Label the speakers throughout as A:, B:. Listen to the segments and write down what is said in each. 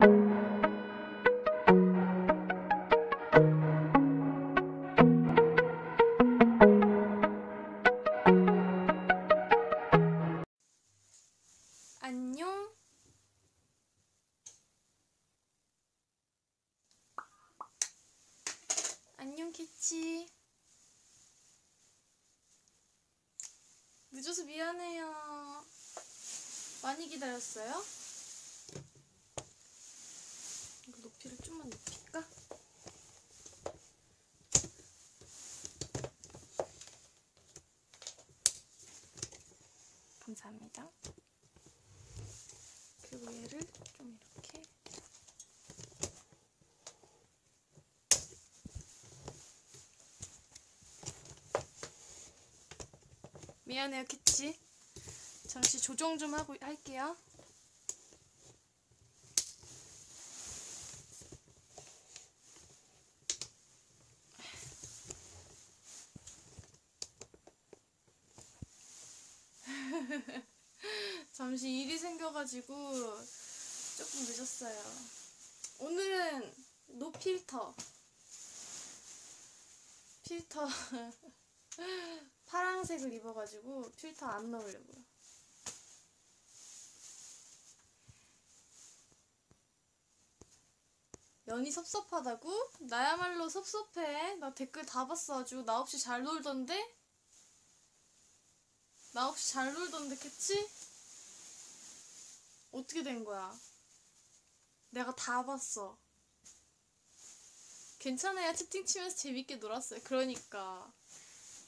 A: 안녕. 안녕, 키치. 늦어서 미안해요. 많이 기다렸어요? 이거 높이를 좀만 높일까? 감사합니다. 그리고 얘를 좀 이렇게 미안해요 키치 잠시 조정 좀 하고 할게요 잠시 일이 생겨가지고 조금 늦었어요. 오늘은 노 필터. 필터 파랑색을 입어가지고 필터 안 넣으려고요. 연이 섭섭하다고? 나야말로 섭섭해. 나 댓글 다 봤어 아주. 나 없이 잘 놀던데? 나 없이 잘 놀던데 캐치? 어떻게 된 거야? 내가 다 봤어. 괜찮아요. 채팅 치면서 재밌게 놀았어요. 그러니까.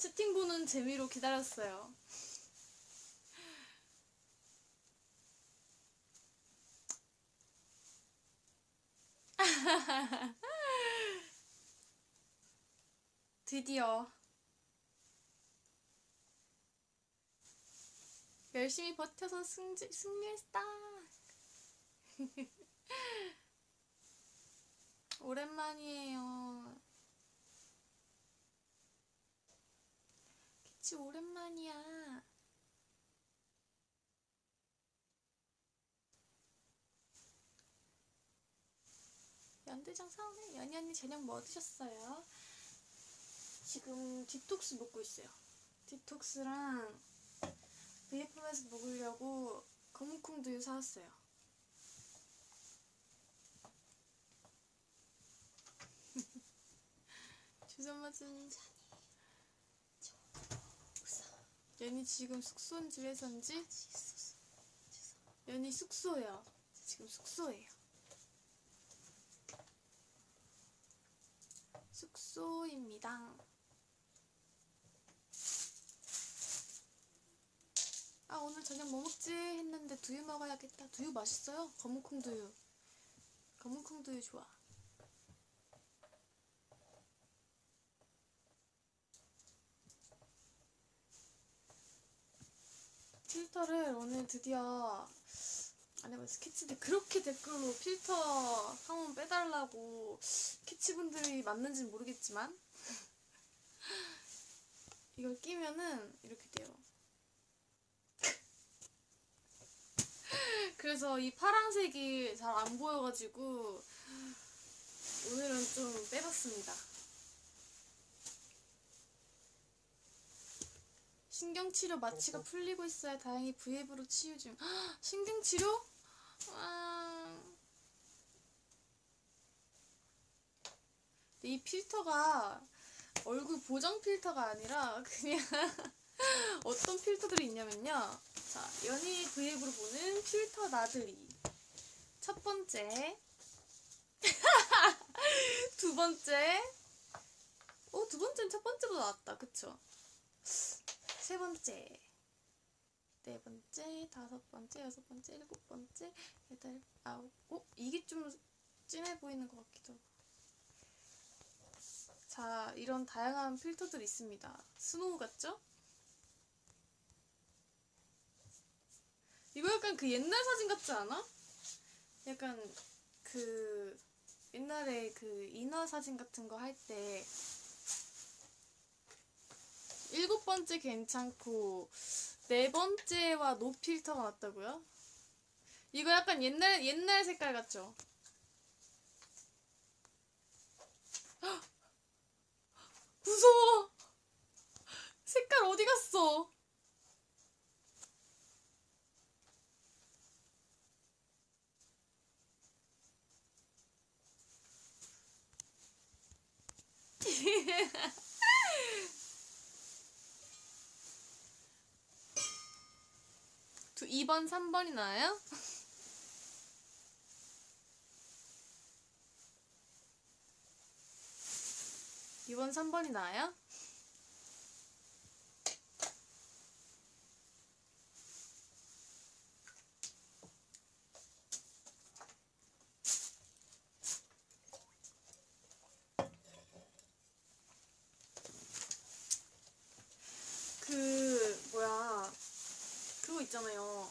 A: 채팅 보는 재미로 기다렸어요. 드디어 열심히 버텨서 승지, 승리했다. 오랜만이에요. 키치 오랜만이야. 연대장 사오네. 연희 언니 저녁 뭐 드셨어요? 지금 디톡스 먹고 있어요. 디톡스랑 VF에서 먹으려고 두유 사왔어요. 주선 맞은 연이 지금 숙소인지 회사인지 연이 숙소예요. 지금 숙소예요. 숙소입니다. 아 오늘 저녁 뭐 먹지 했는데 두유 먹어야겠다. 두유 맛있어요. 검은콩 두유. 검은콩 두유 좋아. 필터를 오늘 드디어 안 해봤어. 스케치들 그렇게 댓글로 필터 한번 빼달라고 스케치분들이 맞는지는 모르겠지만 이걸 끼면은 이렇게 돼요. 그래서 이 파란색이 잘 안 보여가지고 오늘은 좀 빼봤습니다. 신경치료 마취가 풀리고 있어요. 다행히 V앱으로 치유 중. 헉, 신경치료? 아... 이 필터가 얼굴 보정 필터가 아니라 그냥 어떤 필터들이 있냐면요. 자, 연희 V앱으로 보는 필터 나들이. 첫 번째. 두 번째. 어, 두 번째는 첫 번째보다 낫다. 그쵸? 세 번째. 네 번째, 다섯 번째, 여섯 번째, 일곱 번째, 여덟, 아홉. 어, 이게 좀 진해 보이는 것 같기도 하고. 자, 이런 다양한 필터들이 있습니다. 스노우 같죠? 이거 약간 그 옛날 사진 같지 않아? 약간 그 옛날에 그 인화 사진 같은 거 할 때 일곱 번째 괜찮고 네 번째와 노필터가 맞다고요? 이거 약간 옛날 옛날 색깔 같죠? 무서워. 색깔 어디 갔어? 두 2번, 3번이 나요? 2번, 3번이 나요? 그 뭐야 그 거 있잖아요.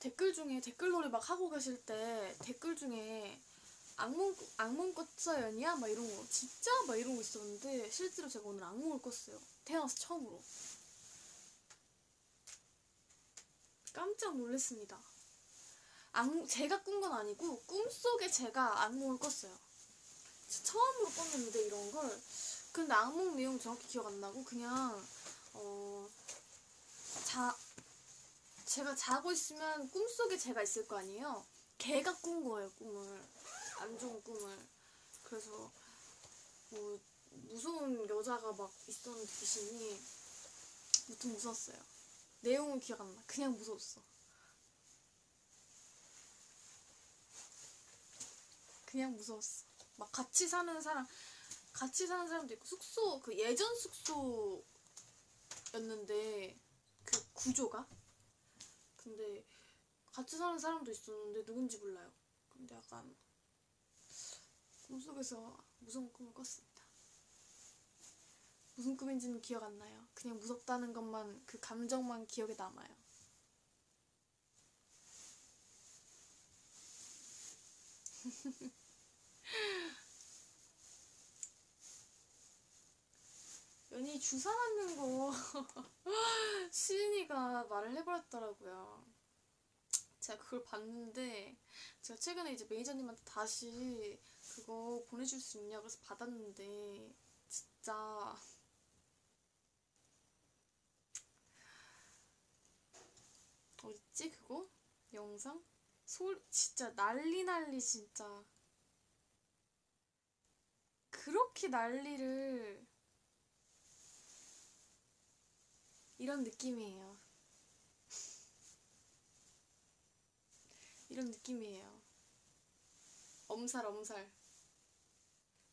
A: 댓글 중에 댓글놀이 막 하고 계실 때 댓글 중에 악몽 악몽 꿨어 연이야 막 이런 거 진짜 막 이런 거 있었는데 실제로 제가 오늘 악몽을 꿨어요. 태어나서 처음으로. 깜짝 놀랐습니다. 악 제가 꾼 건 아니고 꿈속에 제가 악몽을 꿨어요. 처음으로 꿨는데 이런 걸 근데 악몽 내용 정확히 기억 안 나고 그냥 어 자, 제가 자고 있으면 꿈속에 제가 있을 거 아니에요? 걔가 꾼 거예요, 꿈을. 안 좋은 꿈을. 그래서, 뭐, 무서운 여자가 막 있었는데, 귀신이. 무튼 무서웠어요. 내용은 기억 안 나. 그냥 무서웠어. 그냥 무서웠어. 막 같이 사는 사람, 같이 사는 사람도 있고, 숙소, 그 예전 숙소였는데, 그 구조가? 근데 같이 사는 사람도 있었는데 누군지 몰라요. 근데 약간 꿈속에서 무서운 꿈을 꿨습니다. 무슨 꿈인지는 기억 안 나요. 그냥 무섭다는 것만 그 감정만 기억에 남아요 연이 주사 맞는 거 시은이가 말을 해버렸더라고요. 제가 그걸 봤는데 제가 최근에 이제 매니저님한테 다시 그거 보내줄 수 있냐고 해서 받았는데 진짜 어딨지 그거? 영상? 소리 진짜 난리 난리 진짜 그렇게 난리를 이런 느낌이에요. 이런 느낌이에요. 엄살, 엄살.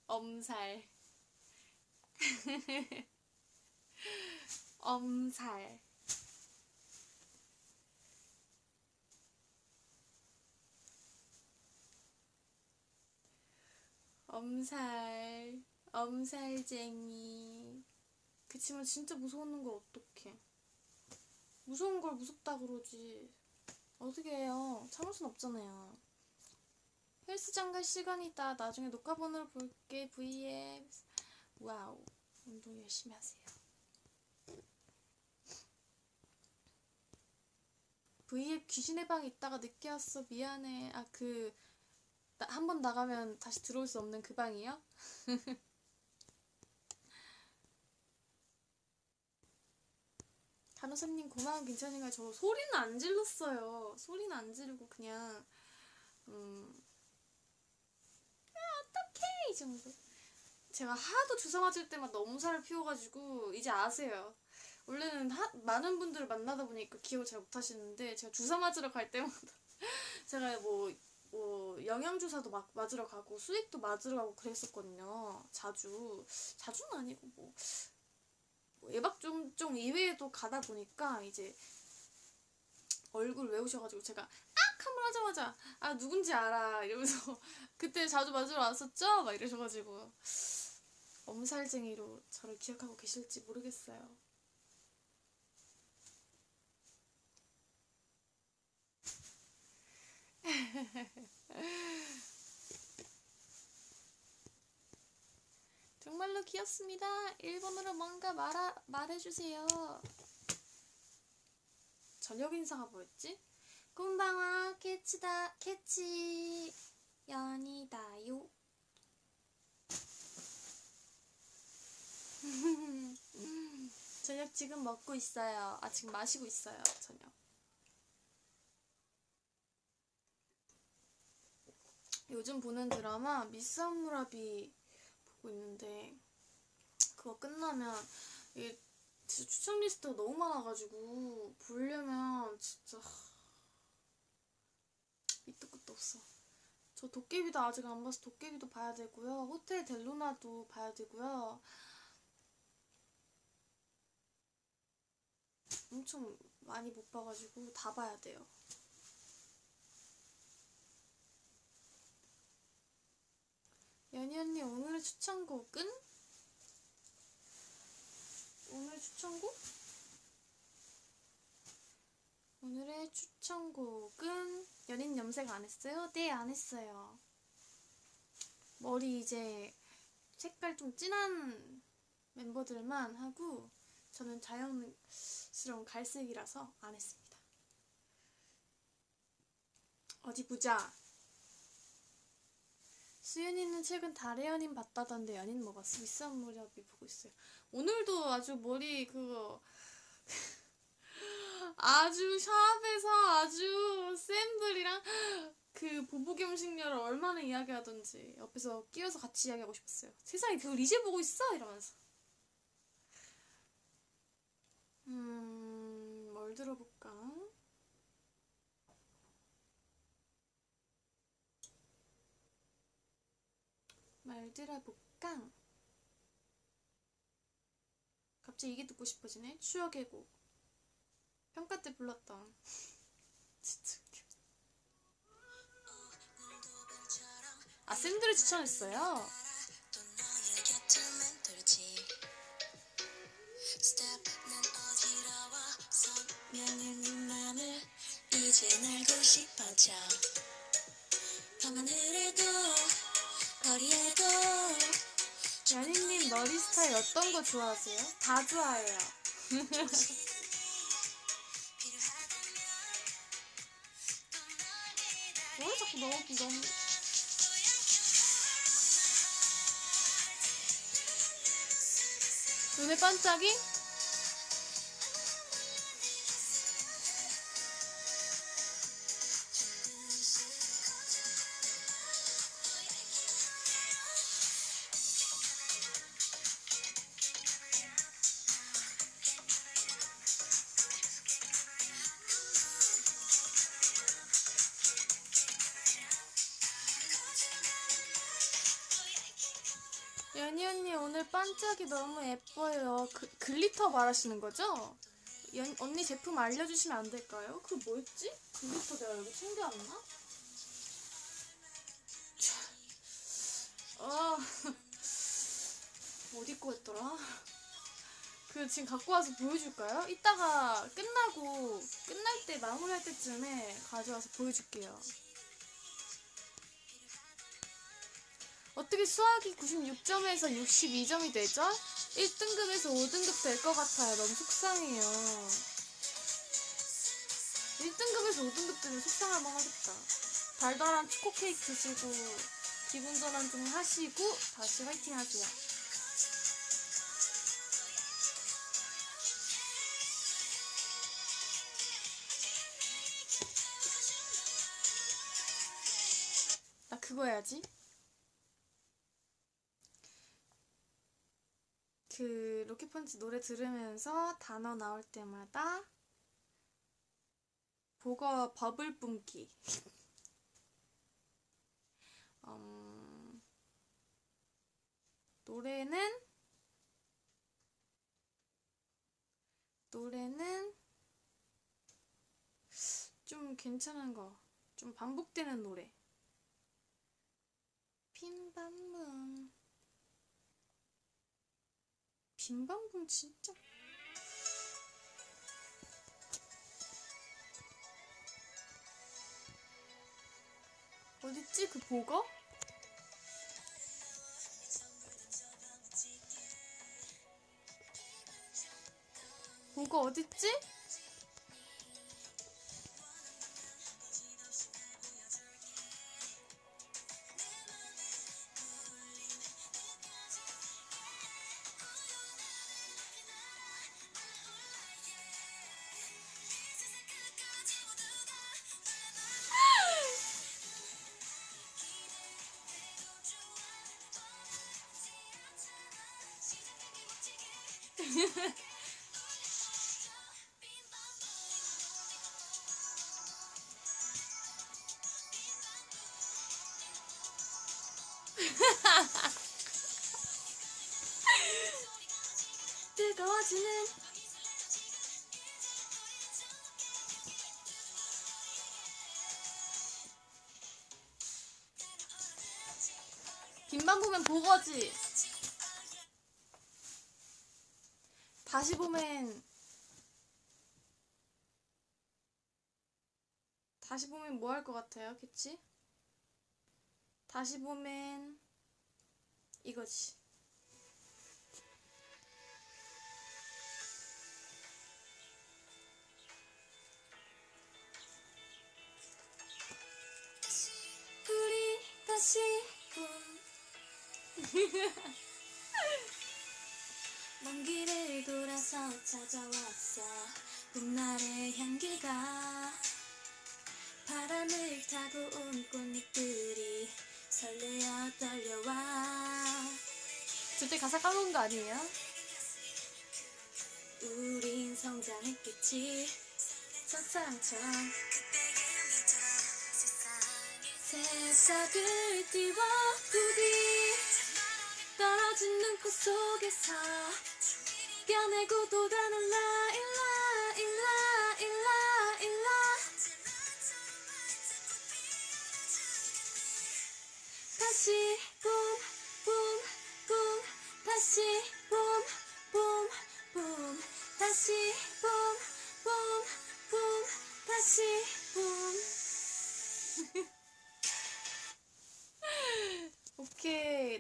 A: 엄살. 엄살. 엄살. 엄살쟁이. 그치만 진짜 무서운 걸 어떡해. 무서운 걸 무섭다 그러지. 어떻게 해요? 참을 순 없잖아요. 헬스장 갈 시간이다. 나중에 녹화본으로 볼게. V앱. Wow. 운동 열심히 하세요. V앱 귀신의 방에 있다가 늦게 왔어. 미안해. 아, 그, 한 번 나가면 다시 들어올 수 없는 그 방이요? 간호사님 고마운 괜찮은가요? 저 소리는 안 질렀어요. 소리는 안 지르고 그냥 음 아, 어떡해 이 정도. 제가 하도 주사 맞을 때마다 엄살을 피워가지고 이제 아세요. 원래는 하, 많은 분들을 만나다 보니까 기억을 잘 못하시는데 제가 주사 맞으러 갈 때마다 제가 뭐, 뭐 영양주사도 막 맞으러 가고 수액도 맞으러 가고 그랬었거든요. 자주 자주는 아니고 뭐 예박종종 이외에도 가다 보니까 이제 얼굴 외우셔가지고 제가 악! 한번 하자마자 아 누군지 알아 이러면서 그때 자주 맞으러 왔었죠? 막 이러셔가지고 엄살쟁이로 저를 기억하고 계실지 모르겠어요. 정말로 귀엽습니다. 일본어로 뭔가 말하, 말해주세요. 저녁 인사가 뭐였지? 곤방와 캐치다 캐치 연이다요. 저녁 지금 먹고 있어요. 아, 지금 마시고 있어요. 저녁. 요즘 보는 드라마 미스 하무라비 보고 있는데 그거 끝나면 이게 진짜 추천 리스트가 너무 많아가지고 보려면 진짜 밑도 끝도 없어. 저 도깨비도 아직 안 봐서 도깨비도 봐야 되고요. 호텔 델루나도 봐야 되고요. 엄청 많이 못 봐가지고 다 봐야 돼요. 연희 언니 오늘의 추천곡은? 오늘 추천곡? 오늘의 추천곡은 연인 염색 안 했어요? 네, 안 했어요. 머리 이제 색깔 좀 진한 멤버들만 하고 저는 자연스러운 갈색이라서 안 했습니다. 어디 보자. 수윤이는 최근 달의 연인 봤다던데 연인 뭐 봤어? 비싼 무렵이 보고 있어요. 오늘도 아주 머리 그거 아주 샵에서 아주 쌤들이랑 그 보복 음식녀를 얼마나 이야기하던지 옆에서 끼어서 같이 이야기하고 싶었어요. 세상에 그걸 이제 보고 있어? 이러면서. 음, 뭘 들어볼까? 말 들어볼까? 갑자기 이게 듣고 싶어지네. 추억의 곡. 평가 때 불렀던. 진짜 웃겨. 아, 쌤들이 추천했어요. 이젠 알고 싶어져 밤하늘에도 거리에도 연희님 머리 스타일 어떤 거 좋아하세요? 다 좋아해요 왜 자꾸 너무 너무 눈에 반짝이? 연희 언니 오늘 반짝이 너무 예뻐요. 그, glitter 말하시는 거죠? 연, 언니 제품 알려주시면 안 될까요? 그 뭐였지? glitter 내가 여기 챙겨왔나? 차. 아 어디 거였더라? 그 지금 갖고 와서 보여줄까요? 이따가 끝나고 끝날 때 마무리할 때쯤에 가져와서 보여줄게요. 어떻게 수학이 96점에서 62점이 되죠? 1등급에서 5등급 될 것 같아요. 너무 속상해요. 1등급에서 5등급 되면 속상할 만하겠다. 달달한 초코 케이크 드시고 기분 전환 좀 하시고 다시 화이팅 하세요. 나 그거 해야지. 그 로켓펀치 노래 들으면서 단어 나올 때마다 보거 버블 뿜기. 음, 노래는 노래는 좀 괜찮은 거, 좀 반복되는 노래. 빈방문. 빈방문 진짜. 어딨지 그 보거? 보거 어딨지? 빈방 보면 보거지. 다시 보면 다시 보면 뭐 할 것 같아요? 그치? 다시 보면 이거지. 우리 다시 봄. 먼 길을 돌아서 찾아왔어. 봄날의 향기가 바람을 타고 온 꽃잎들이 설레어 떨려와. 저때 가사 까먹은 거 아니에요? 우린 성장했겠지. 첫사랑처럼. 새싹을 띄워 부디 떨어진 눈꽃 속에서 껴내고 또 다른 라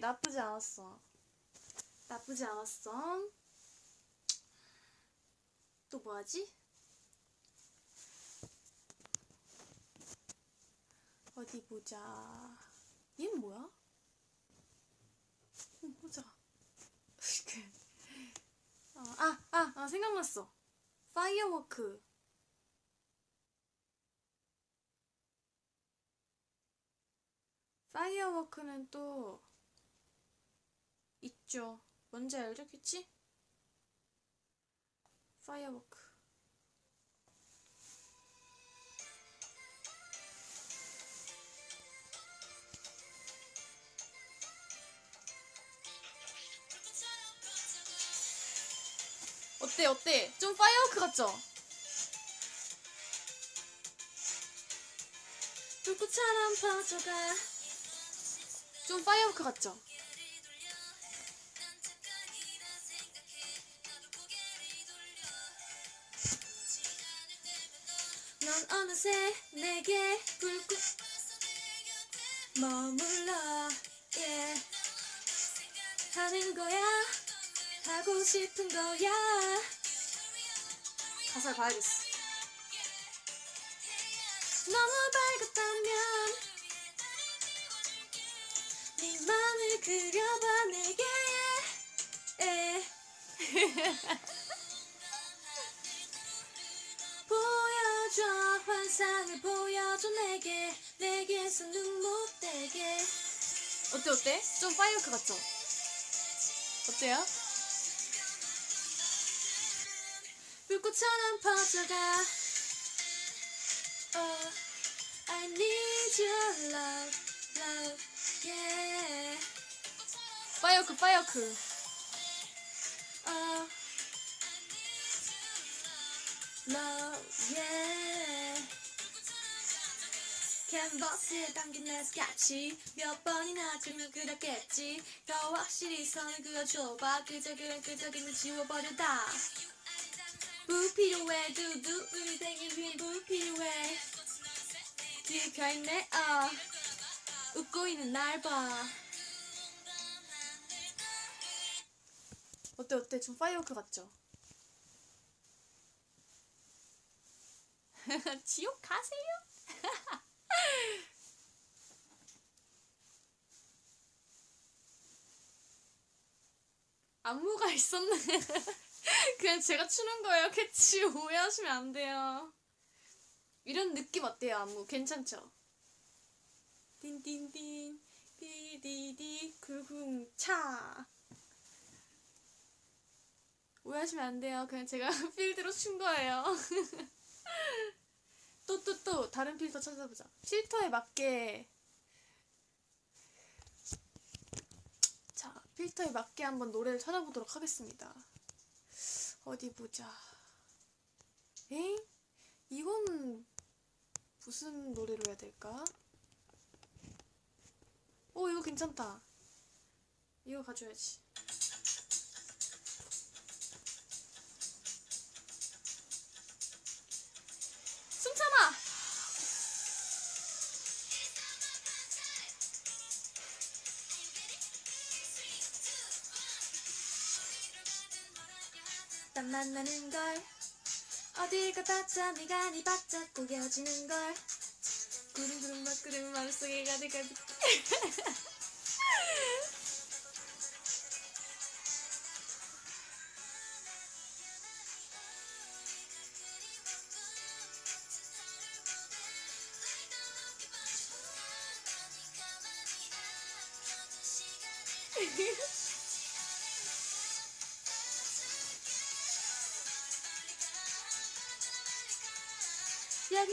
A: 나쁘지 않았어. 나쁘지 않았어. 또 뭐하지? 어디 보자. 얘는 뭐야? 어, 보자. 어, 아, 아, 아 생각났어. firework 파이어워크는 또 있죠. 뭔지? 그치? 파이어워크. 어때 어때? 좀 파이어워크 같죠? 불꽃처럼 퍼져가 좀 파이어워크 같죠? 넌 어느새 내게 불꽃 머물러 yeah. 하는 거야 하고 싶은 거야 가사를 봐야겠어 너무 밝았다면 네 맘을 그려봐 내게 에. 보여줘 환상을 보여줘 내게 내게서 눈못 떼게 어때 어때? 좀 firework 같죠? 어때요? 불꽃처럼 퍼져가 Oh, I need your love, love, yeah. firework, firework. Oh, love, yeah. 캔버스에 담긴 내 스케치. 몇 번이나 그면 그렸겠지. 더 확실히 선을 그어줘봐. 그저 그런 끄적임을 지워버려다. 불필요해. 두두 우리 생일 위 불필요해. 펴있네 어. 웃고 있는 날봐. 어때 어때? 좀 파이어워크 같죠? 지옥 가세요? 안무가 있었네 그냥 제가 추는 거예요. 캐치 오해하시면 안 돼요. 이런 느낌 어때요, 안무? 괜찮죠? 띵띵띵 디디디 굴궁차 오해하시면 안 돼요. 그냥 제가 필드로 춘 거예요. 또 또 또 다른 필터 찾아보자. 필터에 맞게 필터에 맞게 한번 노래를 찾아보도록 하겠습니다. 어디 보자. 에잉? 이건 무슨 노래로 해야 될까? 오, 이거 괜찮다. 이거 가져야지. 난 만나는 걸. 어딜 가봤자 네가 네 바짝 구겨지는 걸. 구름구름 막구름 마음속에 가득가득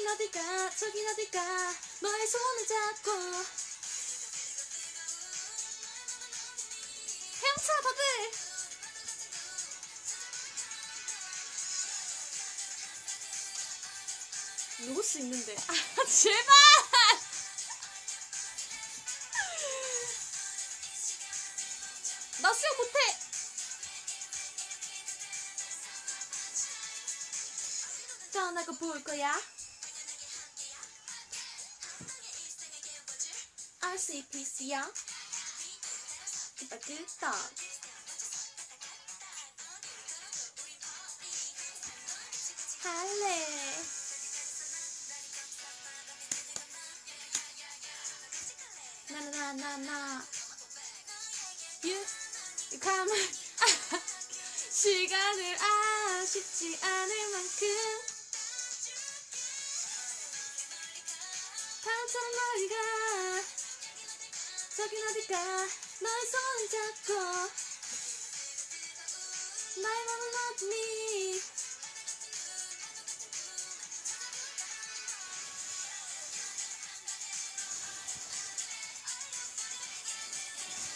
A: 여긴 어딜까 저긴 어딜까 너의 손을 잡고. 헤엄쳐 다들. 누굴 수 있는데? 아 제발! 나 수영 못해. 떠나고 볼 거야 RCPC야? 이빨 찔다. 할래. 나나나나나. You, you come 시간을 아쉽지 않을 만큼. 멀리가 저긴 어딜까 너의 손을 잡고 나의 맘을 love me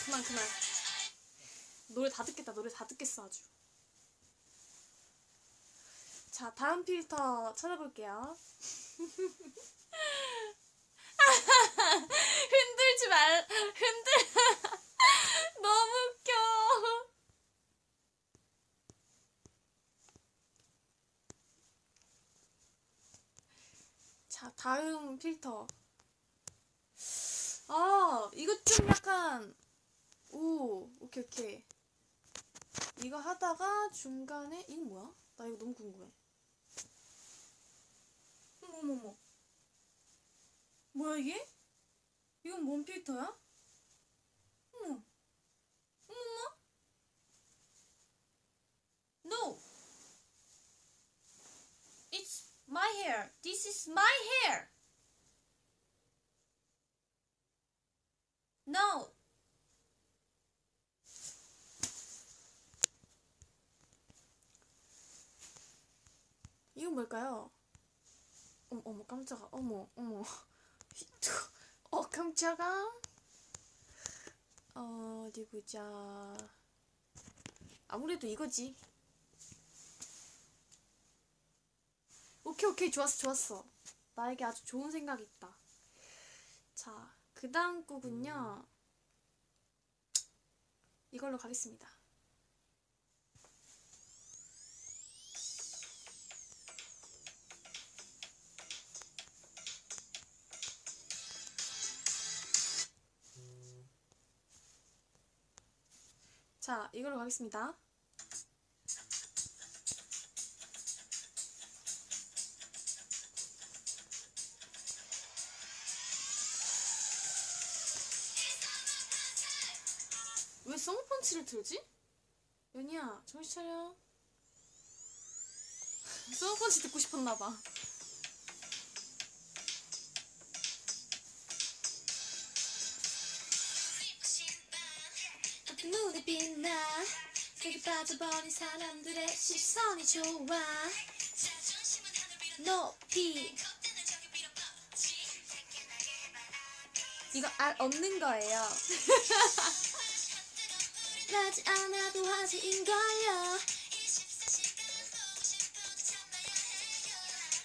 A: 그만 그만. 노래 다 듣겠다. 노래 다 듣겠어 아주. 자 다음 필터 찾아볼게요 말 흔들 너무 웃겨. 자 다음 필터. 아 이거 좀 약간 오 오케이 오케이. 이거 하다가 중간에 이건 뭐야? 나 이거 너무 궁금해. 어머머머. 뭐야 이게? 이건 뭔 필터야? 어머. 어머머? No. It's my hair. This is my hair. No. 이건 뭘까요? 어머, 어머 깜짝아. 어머 어머 어 깜짝아 어, 어디 보자. 아무래도 이거지. 오케이 오케이. 좋았어 좋았어. 나에게 아주 좋은 생각이 있다. 자그 다음 곡은요. 이걸로 가겠습니다 자, 이걸로 가겠습니다. 왜 썸펀치를 틀지? 연희야, 정신 차려. 썸펀치 듣고 싶었나봐. 눈이 빛나. 여기 빠져버린 사람들의 시선이 좋아. 높이. 이거 알 없는 거예요. 나지 않아도 화제인걸요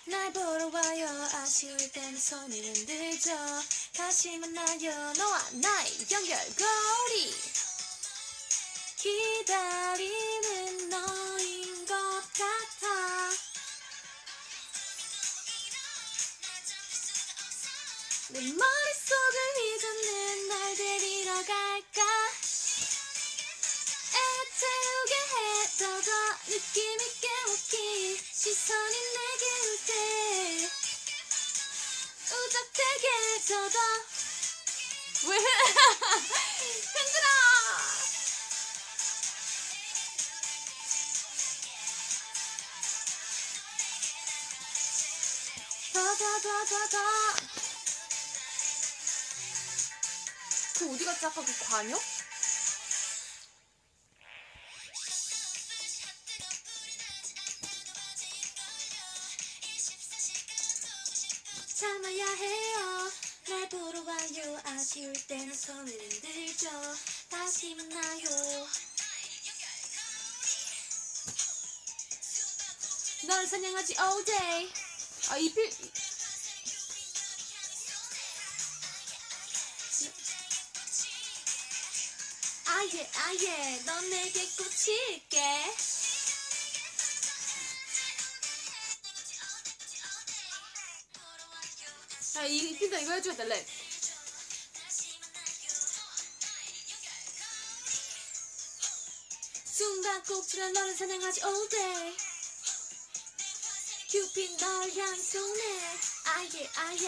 A: 날 보러 와요. 아쉬울 땐 손을 흔들죠. 다시 만나요. 너와 나의 연결고리 기다리는 너인 것 같아. 내 머릿속을 휘젓는 날 데리러 갈까? 애태우게 해도 더 느낌 있게 웃기. 시선이 내게 올때 우적대게 져도. 왜? 흔들어 더더더더더 그 어디 갔지? 아까 그 관역? 참아야 해요. 날 보러 와요. 아쉬울 때는 손을 흔들죠. 다시 만나요. 널 사냥하지 all day 아 이 필 아예 아예 넌 내게 꽂힐게 자, 이 핀다 이거 해줘야 돼, 랩. 숨바꼭질한 너를 사냥하지 all day. 큐핀 널 향해 쏘네. 아예, 아예.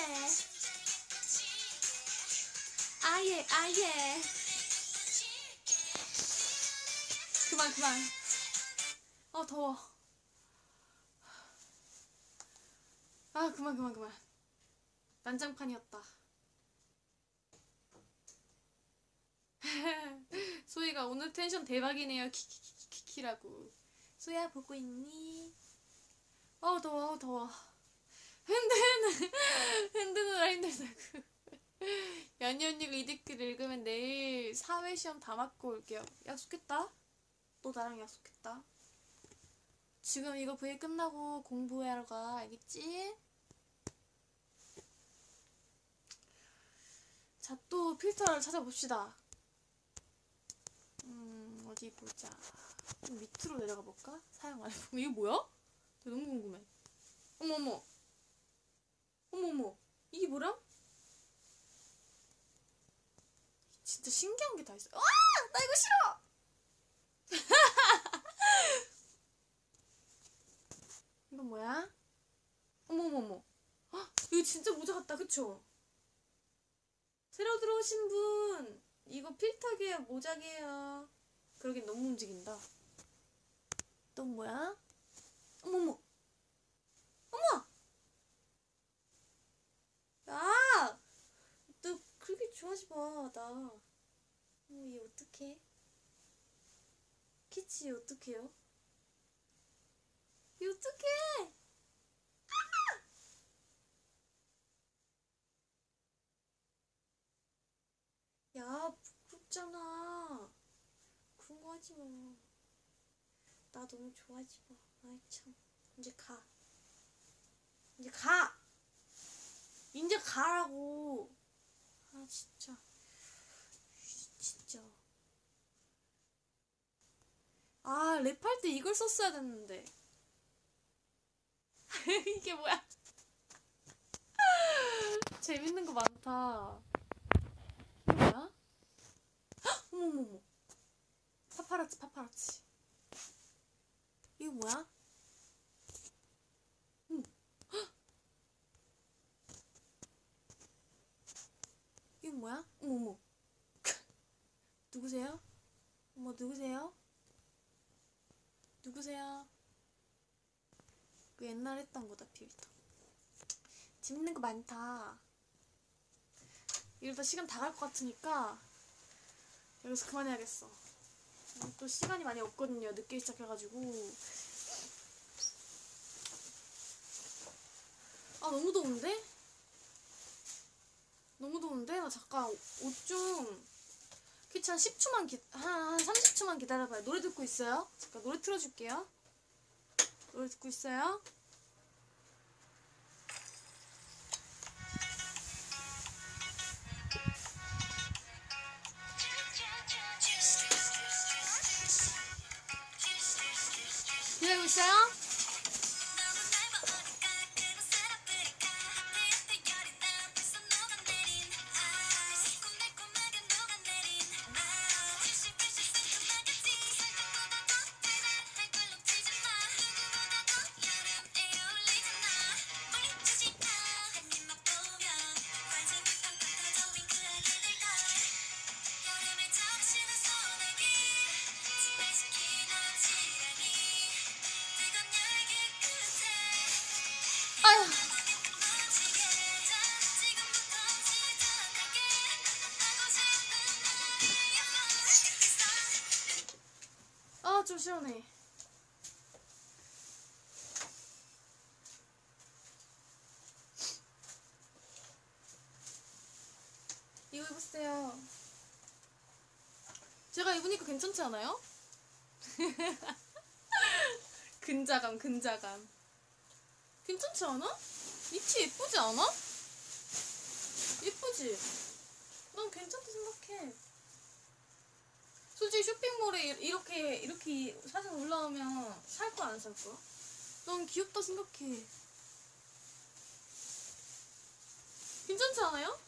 A: 아예, 아예. 그만, 그만. 아, 더워. 아, 그만, 그만, 그만. 난장판이었다. 소희가 오늘 텐션 대박이네요. 키키키키키라고. 소희야 보고 있니? 어우 더워 어우 더워. 흔드는 흔드느라 힘들다고. 연희 언니가 이 댓글 읽으면 내일 사회 시험 다 맞고 올게요. 약속했다. 너 나랑 약속했다. 지금 이거 브이 끝나고 공부하러 가. 알겠지? 자, 또 필터를 찾아봅시다. 음, 어디 보자. 좀 밑으로 내려가 볼까? 사용 안 해보면. 이게 뭐야? 나 너무 궁금해. 어머머. 어머머. 이게 뭐람? 진짜 신기한 게 다 있어. 아! 나 이거 싫어! 이건 뭐야? 어머머머. 헉, 이거 진짜 모자 같다, 그쵸? 새로 들어오신 분 이거 필터기예요 모자기예요 그러긴 너무 움직인다 또 뭐야? 어머머 어머 야! 너 그렇게 좋아하지 마 나 어머 얘 어떡해 키치 얘 어떡해요? 얘 어떡해 야, 부끄럽잖아. 그런 거 하지 마. 나 너무 좋아하지 마. 아이, 참. 이제 가. 이제 가! 이제 가라고. 아, 진짜. 진짜. 아, 랩할 때 이걸 썼어야 됐는데. 이게 뭐야? 재밌는 거 많다. 이게 뭐야? 헉! 어머머머. 파파라치, 파파라치. 이거 뭐야? 어머. 헉! 이거 뭐야? 어머머. 누구세요? 어머, 누구세요? 누구세요? 그 옛날 했던 거다, 필터. 재밌는 거 많다. 이러다 시간 다 갈 것 같으니까 여기서 그만해야겠어. 또 시간이 많이 없거든요. 늦게 시작해가지고. 아 너무 더운데? 너무 더운데? 나 잠깐 옷좀한 10초만 기, 한, 한 30초만 기다려봐요. 노래 듣고 있어요. 잠깐 노래 틀어줄게요. 노래 듣고 있어요. 기다리고 있어요? 괜찮지 않아요? 근자감, 근자감. 괜찮지 않아? 이 티 예쁘지 않아? 예쁘지? 난 괜찮다 생각해. 솔직히 쇼핑몰에 이- 이렇게 이렇게 사진 올라오면 살 거야 안 살 거야? 난 귀엽다 생각해. 괜찮지 않아요?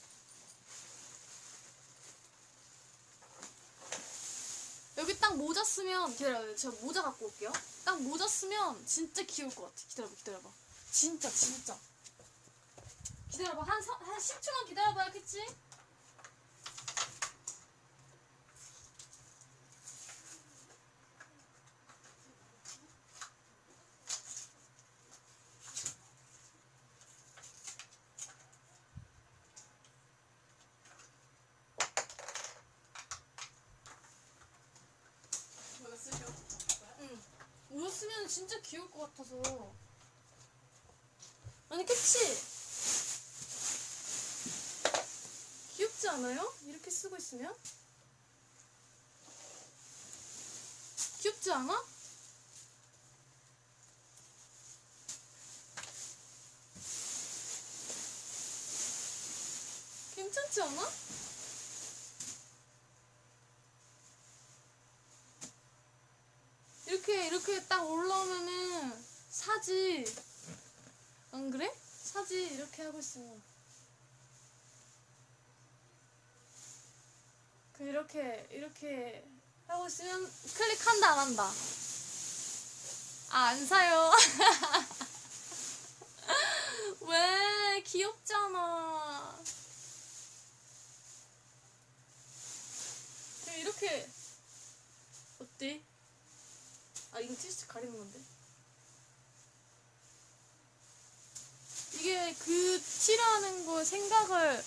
A: 여기 딱 모자 쓰면 기다려요. 제가 모자 갖고 올게요. 딱 모자 쓰면 진짜 귀여울 것 같아. 기다려봐, 기다려봐. 진짜, 진짜. 기다려봐. 한, 서, 한 10초만 기다려봐요, 그치? 응. 모자 쓰면 진짜 귀여울 것 같아서. 아니, 그치? 귀엽지 않아요? 이렇게 쓰고 있으면? 귀엽지 않아? 괜찮지 않아? 이렇게 이렇게 딱 올라오면은 사지 안 그래? 사지 이렇게 하고 있으면 그 이렇게 이렇게 하고 있으면 클릭한다 안 한다? 아 안 사요. 왜? 귀엽잖아. 그 이렇게 어때? 아 이거 티셔츠 가리는 건데? 이게 그 티라는 거 생각을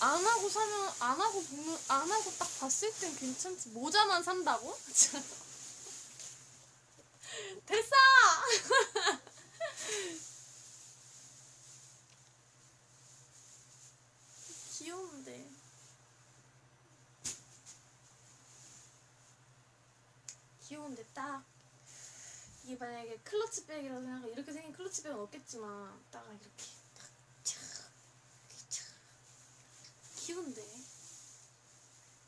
A: 안 하고 사면 안 하고 보면 안 하고 딱 봤을 땐 괜찮지. 모자만 산다고? 됐어! 귀여운데. 귀여운데 딱. 이게 만약에 클러치백이라고 생각해. 이렇게 생긴 클러치백은 없겠지만 딱 이렇게 딱 촥, 이렇게 촥. 귀여운데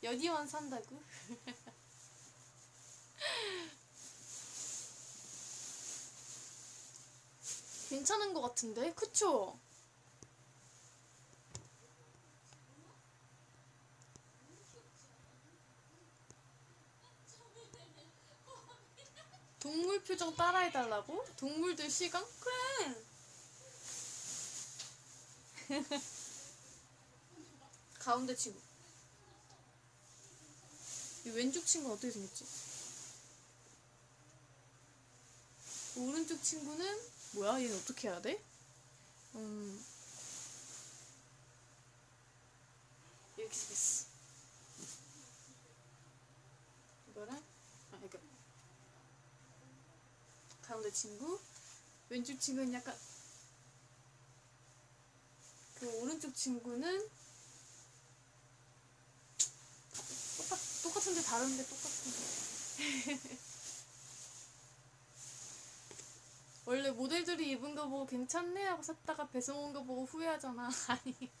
A: 여디만 산다고? 괜찮은 것 같은데 그쵸? 동물 표정 따라해달라고? 동물들 시간? 그래. 가운데 친구. 이 왼쪽 친구는 어떻게 생겼지? 오른쪽 친구는 뭐야? 얘는 어떻게 해야 돼? 음. 이렇게 생겼어. 이거랑 아 이거 가운데 친구 왼쪽 친구는 약간 그 오른쪽 친구는 똑같아 예쁜데 다른데 똑같은데. 원래 모델들이 입은 거 보고 괜찮네 하고 샀다가 배송 온 거 보고 후회하잖아. 아니.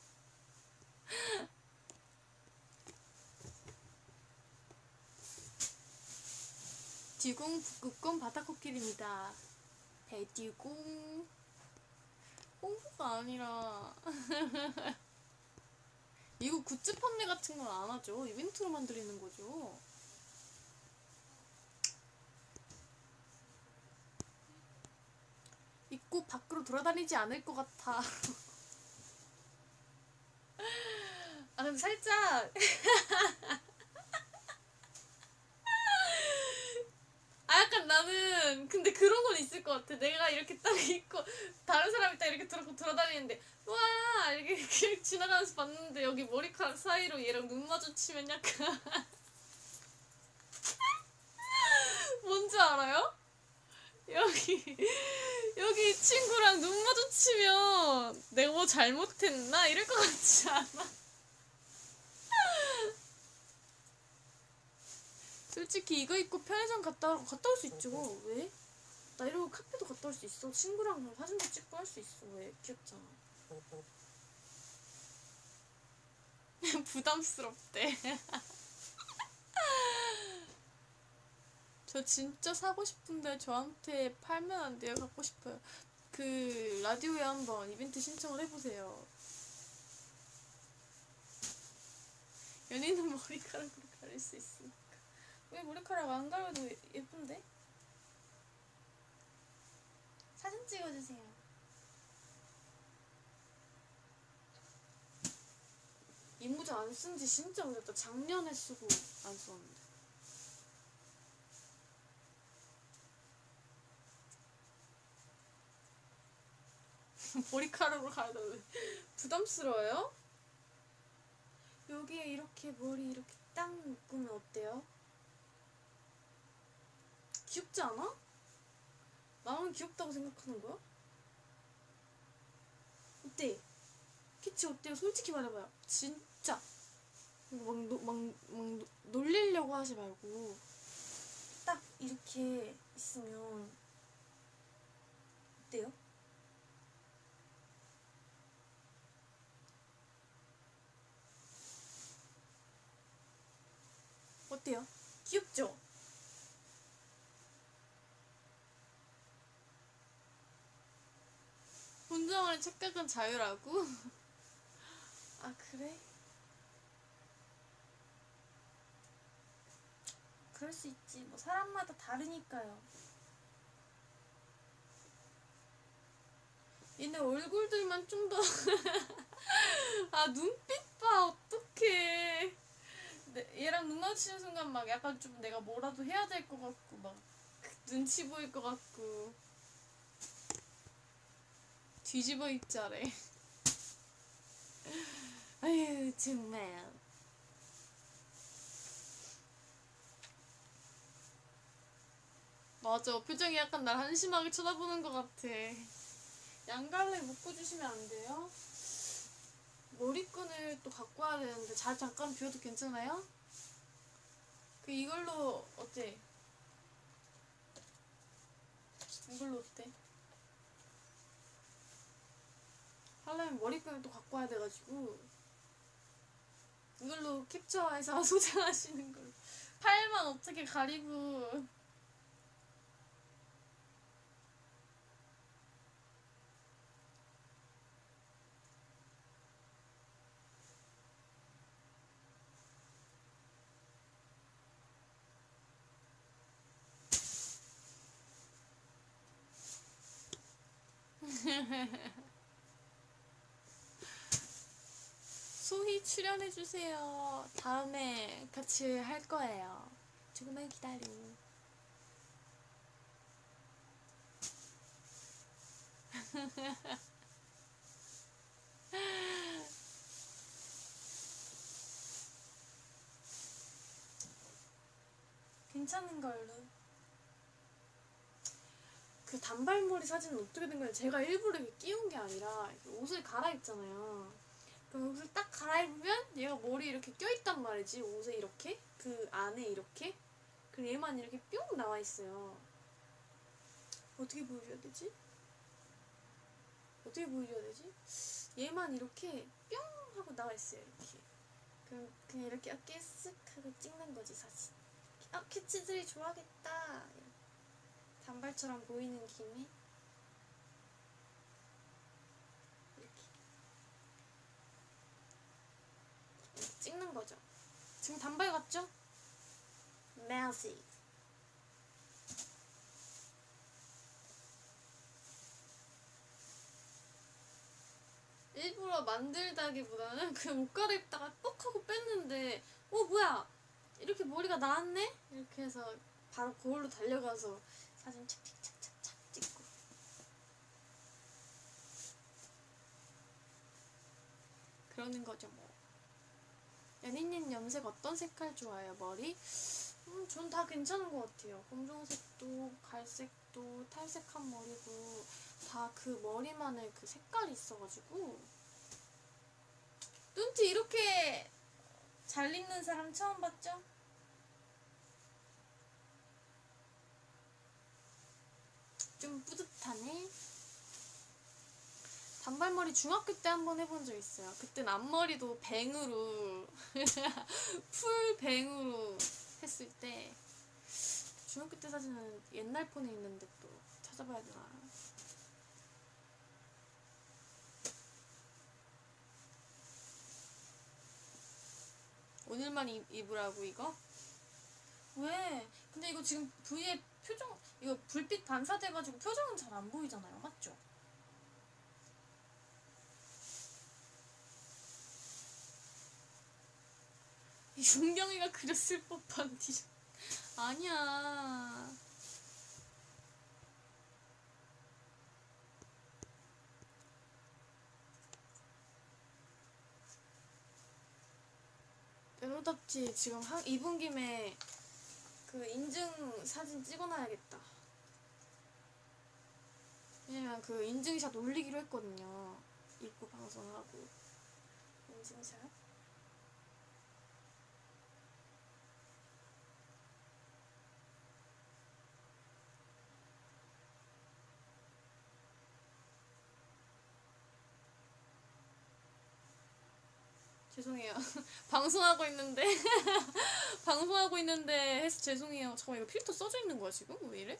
A: 듀궁 북극곰 바다코끼리입니다. 배듀궁. 홍보가 아니라. 이거 굿즈 판매 같은 건 안 하죠. 이벤트로 만들리는 거죠. 입고 밖으로 돌아다니지 않을 것 같아. 아 근데 살짝 아 약간 나는 근데 그런 건 있을 것 같아. 내가 이렇게 딱 입고 다른 사람이 딱 이렇게 들고 돌아다니는데 와 이렇게 그냥 지나가면서 봤는데 여기 머리카락 사이로 얘랑 눈 마주치면 약간 뭔지 알아요? 여기 여기 이 친구랑 눈 마주치면 내가 뭐 잘못했나 이럴 것 같지 않아? 솔직히 이거 입고 편의점 갔다 갔다 올 수 있죠. 왜? 나 이러고 카페도 갔다 올 수 있어. 친구랑 사진도 찍고 할 수 있어. 왜? 귀엽잖아. 부담스럽대. 저 진짜 사고 싶은데 저한테 팔면 안 돼요? 갖고 싶어요. 그 라디오에 한번 이벤트 신청을 해보세요. 연인은 머리카락으로 가릴 수 있으니까. 왜 머리카락 안 가려도 예- 예쁜데? 사진 찍어주세요. 이모자 안 쓴 지 진짜 오래됐다. 작년에 쓰고 안 썼는데. 머리카락으로 가려도 부담스러워요? 여기에 이렇게 머리 이렇게 딱 묶으면 어때요? 귀엽지 않아? 나만 귀엽다고 생각하는 거야? 어때? 키치 어때요? 솔직히 말해봐요. 진짜 막, 노, 막, 막 노- 놀리려고 하지 말고 딱 이렇게 있으면 어때요? 어때요? 귀엽죠? 혼자만의 착각은 자유라고? 아 그래? 그럴 수 있지. 뭐 사람마다 다르니까요. 얘네 얼굴들만 좀 더 아 눈빛 봐. 어떡해. 네, 얘랑 눈 마주치는 순간 막 약간 좀 내가 뭐라도 해야 될 것 같고 막 눈치 보일 것 같고 뒤집어 입자래. 아유 정말. 맞아 표정이 약간 날 한심하게 쳐다보는 것 같아. 양갈래 묶어주시면 안 돼요? 머리끈을 또 갖고 와야 되는데 잘 잠깐 비워도 괜찮아요? 그 이걸로 어때? 이걸로 어때? 하려면 머리끈을 또 갖고 와야 돼가지고 이걸로 캡처해서 소장하시는 걸로. 팔만 어떻게 가리고 출연해주세요. 다음에 같이 할 거예요. 조금만 기다려. 괜찮은 걸로. 그 단발머리 사진은 어떻게 된 거예요? 제가 일부러 이렇게 끼운 게 아니라 옷을 갈아입잖아요. 그럼 여기서 딱 갈아입으면 얘가 머리 이렇게 껴있단 말이지. 옷에 이렇게. 그 안에 이렇게. 그리고 얘만 이렇게 뿅 나와 있어요. 어떻게 보여줘야 되지? 어떻게 보여줘야 되지? 얘만 이렇게 뿅 하고 나와 있어요 이렇게. 그럼 그냥 이렇게 어깨 쓱 하고 찍는 거지 사진. 아 키치들이 좋아하겠다. 단발처럼 보이는 김에 이렇게 이렇게 찍는 거죠 지금 단발 같죠? 메시 일부러 만들다기보다는 그냥 옷 갈아 입다가 뻑 하고 뺐는데 어 뭐야? 이렇게 머리가 나왔네? 이렇게 해서 바로 거울로 달려가서 사진 착착착착착 찍고. 그러는 거죠 뭐 연인님 염색 어떤 색깔 좋아해요 머리? 음, 전 다 괜찮은 것 같아요 검정색도 갈색도 탈색한 머리도 다 그 머리만의 그 색깔이 있어가지고 눈티 이렇게 잘 입는 사람 처음 봤죠? 좀 뿌듯하네. 단발머리 중학교 때 한 번 해본 적 있어요. 그땐 앞머리도 뱅으로 풀 뱅으로 했을 때 중학교 때 사진은 옛날 폰에 있는데 또 찾아봐야 되나. 오늘만 입, 입으라고 이거? 왜? 근데 이거 지금 V의 표정 이거 불빛 반사돼가지고 표정은 잘 안 보이잖아요, 맞죠? 윤경이가 그렸을 법한 디자인 아니야. 메로답지 지금 한 입은 김에 그 인증 사진 찍어놔야겠다. 왜냐면 그 인증샷 올리기로 했거든요. 입고 방송하고 인증샷. 죄송해요. 방송하고 있는데 방송하고 있는데 해서 죄송해요. 잠깐 이거 필터 써져 있는 거야 지금? 왜 이래?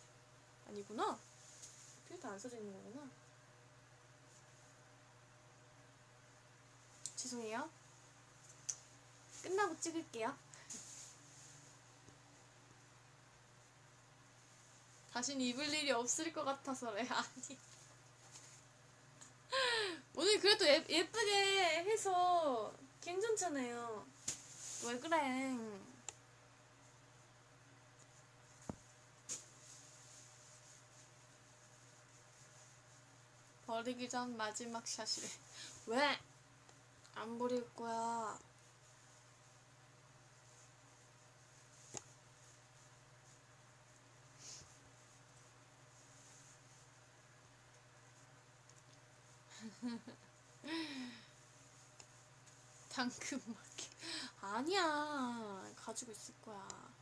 A: 아니구나. 필터 안 써져 있는 거구나. 죄송해요. 끝나고 찍을게요. 다신 입을 일이 없을 것 같아서래. 아니. 오늘 그래도 예, 예쁘게 해서 괜찮잖아요. 왜 그래? 버리기 전 마지막 샷이래. 왜? 안 버릴 거야. 당근 마켓 아니야. 가지고 있을 거야.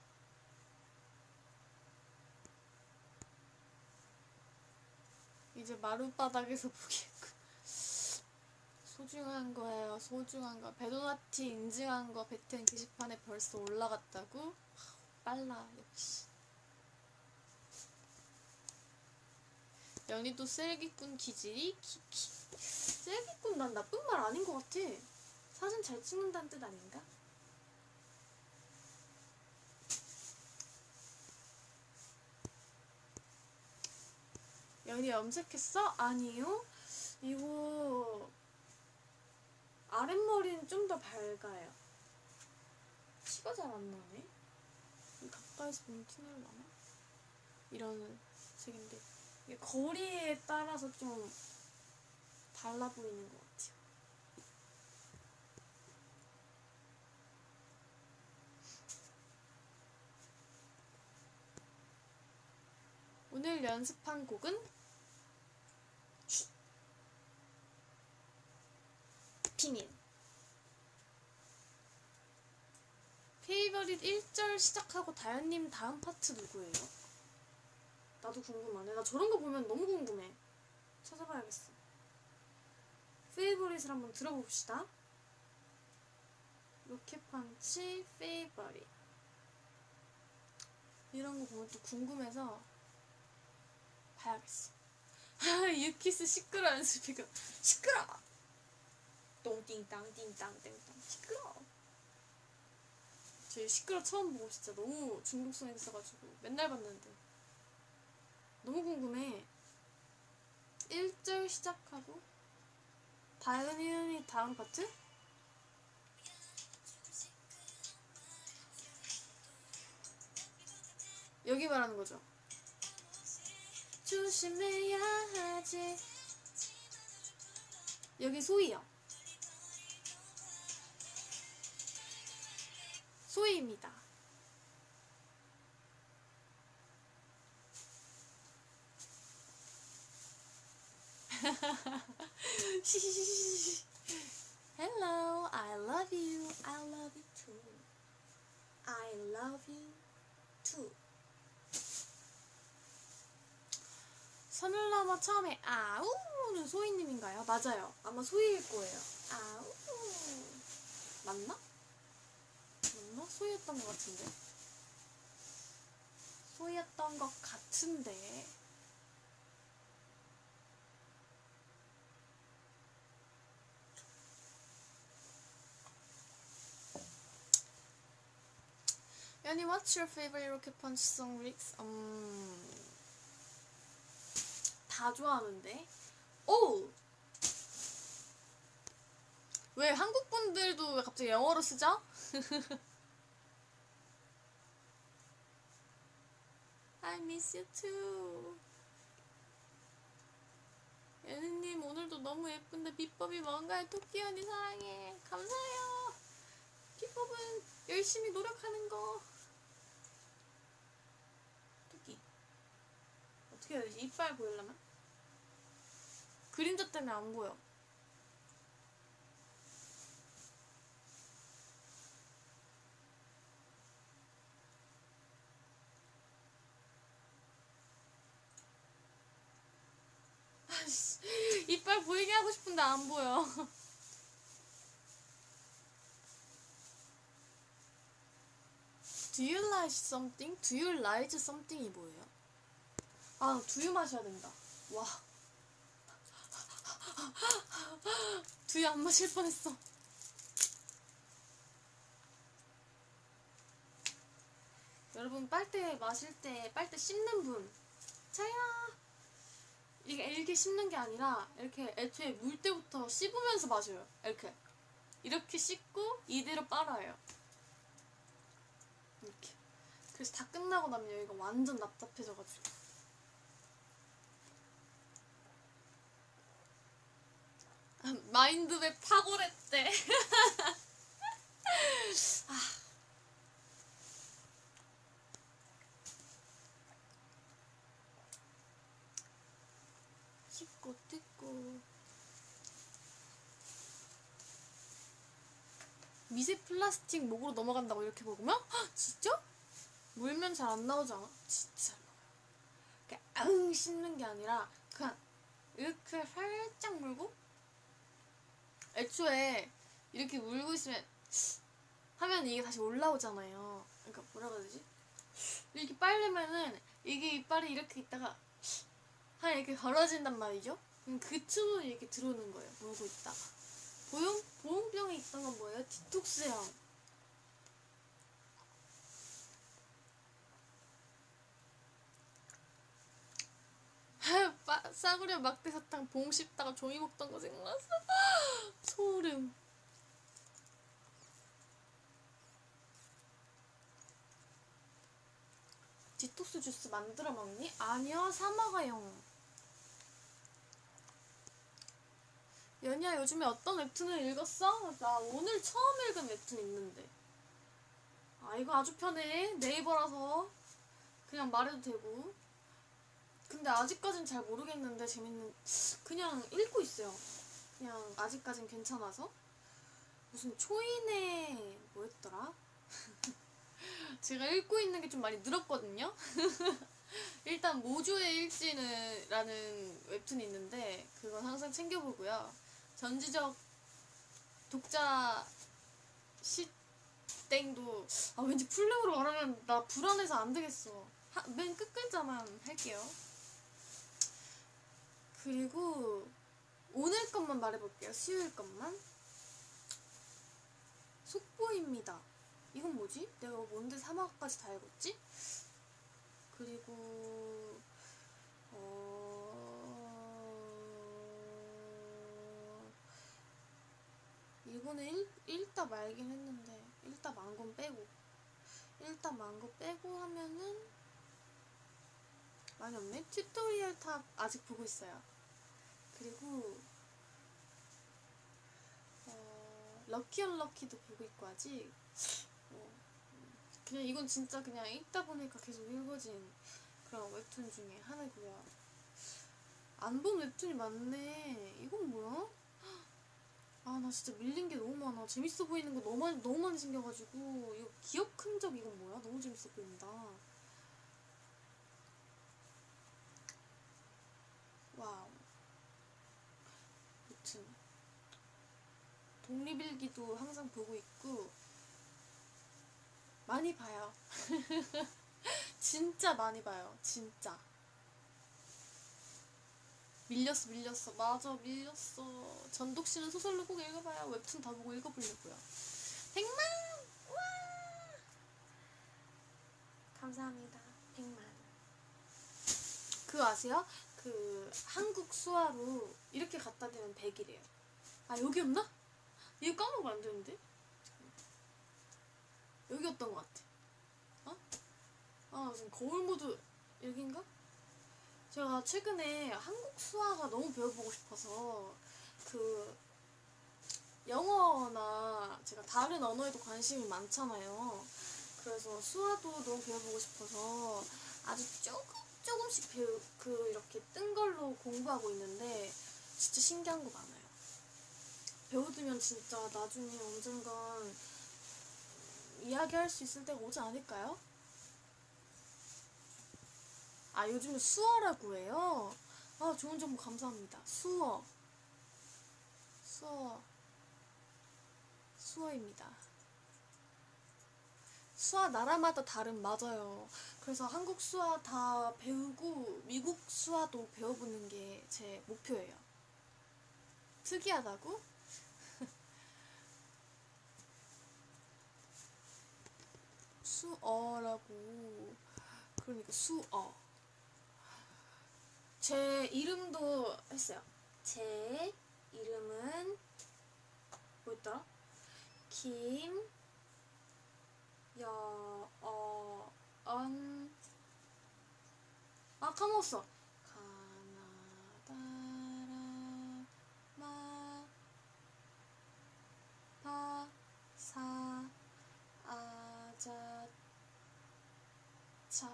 A: 이제 마룻바닥에서 보겠군 소중한 거예요 소중한 거. 베도나티 인증한 거 베텐 게시판에 벌써 올라갔다고? 빨라 역시. 연희도 셀기꾼 기질이 키키. 셀기꾼 난 나쁜 말 아닌 것 같아 사진 잘 찍는다는 뜻 아닌가? 연희 염색했어? 아니요. 이거 아랫머리는 좀 더 밝아요. 티가 잘 안 나네. 이 가까이서 보면 티날라나? 이런 색인데 이게 거리에 따라서 좀 달라 보이는 것 같아요. 오늘 연습한 곡은 비닐 Favorite 1절 시작하고 다현님 다음 파트 누구예요? 나도 궁금하네. 나 저런 거 보면 너무 궁금해. 찾아봐야겠어. Favorite을 한번 들어봅시다. 로켓펀치 Favorite 이런 거 보면 또 궁금해서 봐야겠어. 아, 유키스 시끄러 연습이고 시끄러. 똥띵땅 띵땅 땡땅 시끄러. 저 시끄러 처음 보고 진짜 너무 중독성 있어가지고 맨날 봤는데 너무 궁금해. 1절 시작하고 다현이 다음 파트? 여기 말하는 거죠. 조심해야 하지. 여기 소희요. 소희입니다. Hello, I love you. I love you too. I love you too. 선율나마 처음에 아우는 소희님인가요? 맞아요. 아마 소희일 거예요. 아우 맞나? 맞나? 소희였던 것 같은데. 소희였던 것 같은데. 연이 what's your favorite Rocket Punch song lyrics? 음, 다 좋아하는데. 오! 왜 한국 분들도 왜 갑자기 영어로 쓰죠? I miss you too. 예은님 오늘도 너무 예쁜데 비법이 뭔가요? 토끼 언니 사랑해. 감사해요. 비법은 열심히 노력하는 거. 토끼. 어떻게 해야 되지? 이빨 보이려면? 그림자 때문에 안 보여. 이빨 보이게 하고 싶은데 안 보여. Like something? Do you like something이 뭐예요? 아, 두유 마셔야 된다. 와. 두유 안 마실 뻔했어. 여러분 빨대 마실 때 빨대 씹는 분. 자야. 이게 이렇게 씹는 게 아니라 이렇게 애초에 물 때부터 씹으면서 마셔요. 이렇게. 이렇게 씹고 이대로 빨아요. 이렇게. 그래서 다 끝나고 나면 여기가 완전 납작해져가지고 마인드맵 파고랬대 아. 씹고 뜯고 미세 플라스틱 목으로 넘어간다고 이렇게 먹으면? 헉, 진짜? 물면 잘 안 나오지 않아? 진짜 잘 나와요. 그냥 아응 씹는 게 아니라 그냥 이렇게 살짝 물고 애초에 이렇게 물고 있으면 하면 이게 다시 올라오잖아요. 그러니까 뭐라고 해야 되지? 이렇게 빨려면은 이게 이빨이 이렇게 있다가 한 이렇게 걸어진단 말이죠. 그럼 그 틈으로 이렇게 들어오는 거예요. 물고 있다가. 보용, 보온병에 있던 건 뭐예요? 디톡스형. 빠- 싸구려 막대사탕 봉 씹다가 종이 먹던 거 생각났어. 소름. 디톡스 주스 만들어 먹니? 아니요, 사 먹어요. 연희야, 요즘에 어떤 웹툰을 읽었어? 나 오늘 처음 읽은 웹툰 있는데. 아, 이거 아주 편해. 네이버라서. 그냥 말해도 되고. 근데 아직까진 잘 모르겠는데 재밌는 그냥 읽고 있어요. 그냥 아직까진 괜찮아서 무슨 초인의 뭐였더라? 제가 읽고 있는 게 좀 많이 늘었거든요. 일단 모조의 일지는 라는 웹툰이 있는데 그건 항상 챙겨보고요. 전지적 독자 시땡도 아 왠지 풀링으로 말하면 나 불안해서 안 되겠어. 하, 맨 끝글자만 할게요. 그리고 오늘 것만 말해볼게요. 수요일 것만. 속보입니다. 이건 뭐지? 내가 뭔데 3화까지 다 읽었지? 그리고 어... 이거는 읽, 읽다 말긴 했는데 읽다 만건 빼고 읽다 만거 빼고 하면은 많이 없네? 튜토리얼 탑 아직 보고 있어요. 그리고 어, 럭키 언럭키도 보고 있고 아직 어, 그냥 이건 진짜 그냥 읽다 보니까 계속 읽어진 그런 웹툰 중에 하나고요. 안 본 웹툰이 많네. 이건 뭐야? 아 나 진짜 밀린 게 너무 많아. 재밌어 보이는 거 너무 많이 너무 많이 생겨가지고 이거 기억 흔적 이건 뭐야? 너무 재밌어 보인다. Wow. 웹툰. 독립일기도 항상 보고 있고 많이 봐요. 진짜 많이 봐요. 진짜. 밀렸어, 밀렸어. 맞아, 밀렸어. 전독시는 소설로 꼭 읽어봐요. 웹툰 다 보고 읽어보려고요. 백만! 와! 감사합니다. 백만. 그거 아세요? 그 한국 수화로 이렇게 갖다 대면 100이래요. 아, 여기였나? 이거 까먹으면 안 되는데? 여기였던 것 같아. 어? 아, 무슨 거울 모드 여긴가? 제가 최근에 한국 수화가 너무 배워보고 싶어서 그 영어나 제가 다른 언어에도 관심이 많잖아요. 그래서 수화도 너무 배워보고 싶어서 아주 조금 조금씩 배우 그 이렇게 뜬 걸로 공부하고 있는데 진짜 신기한 거 많아요. 배워두면 진짜 나중에 언젠간 이야기할 수 있을 때가 오지 않을까요? 아 요즘에 수어라고 해요. 아 좋은 정보 감사합니다. 수어, 수어, 수어입니다. 수화 나라마다 다름 맞아요. 그래서 한국 수화 다 배우고 미국 수화도 배워보는 게 제 목표예요. 특이하다고? 수어라고. 그러니까 수어. 제 이름도 했어요. 제 이름은 뭐였더라? 김여언 아 까먹었어 가나다라 마파사 아자 차,